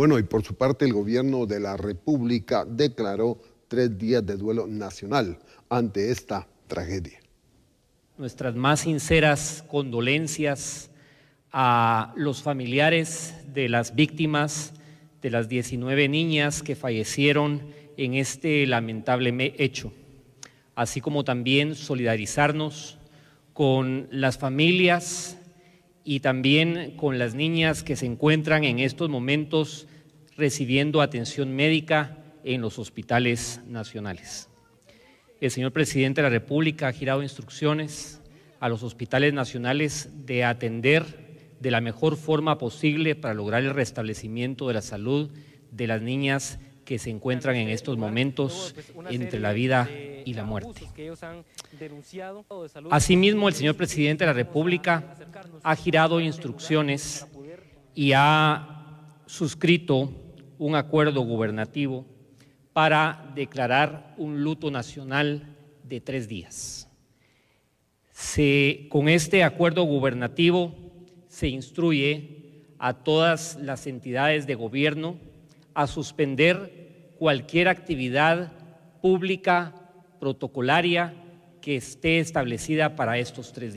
Bueno, y por su parte el gobierno de la República declaró tres días de duelo nacional ante esta tragedia. Nuestras más sinceras condolencias a los familiares de las víctimas de las 19 niñas que fallecieron en este lamentable hecho, así como también solidarizarnos con las familias y también con las niñas que se encuentran en estos momentos recibiendo atención médica en los hospitales nacionales. El señor presidente de la República ha girado instrucciones a los hospitales nacionales de atender de la mejor forma posible para lograr el restablecimiento de la salud de las niñas que se encuentran en estos momentos entre la vida y la muerte. Asimismo, el señor presidente de la República ha girado instrucciones y ha suscrito un acuerdo gubernativo para declarar un luto nacional de tres días. con este acuerdo gubernativo se instruye a todas las entidades de gobierno a suspender cualquier actividad pública protocolaria que esté establecida para estos tres días.